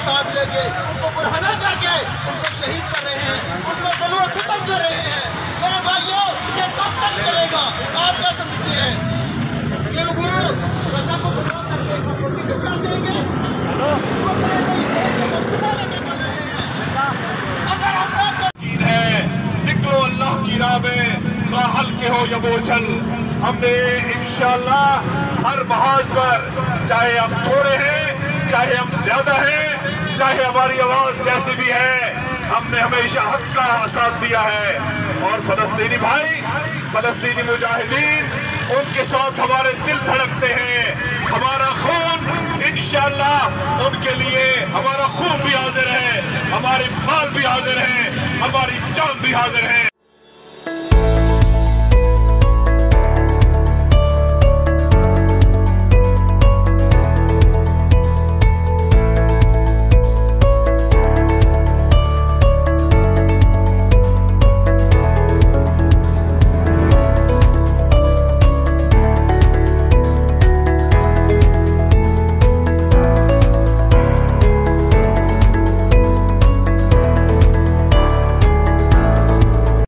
साथ लेके उनको बुरहाना करके उनको शहीद कर रहे हैं। उनको जलवा सितम कर रहे हैं। मेरे भाइयों ये कब तक चलेगा? आप क्या समझते हैं? क्या वो रजा को बुला करके कर देंगे। देश को कर यकीन है निकलो अल्लाह की राह में। खा हल्के हो या बोझल। हमने इंशाल्लाह हर महाज पर चाहे हम थोड़े हैं चाहे हम ज़्यादा हैं चाहे हमारी आवाज़ जैसी भी है, हमने हमेशा हक का साथ दिया है। और फलस्तीनी भाई, फलस्तीनी मुजाहिदीन, उनके साथ हमारे दिल धड़कते हैं। हमारा खून, इंशाल्लाह, उनके लिए हमारा खून भी हाजिर है, हमारे माल भी हाजिर है, हमारी जान भी हाजिर है।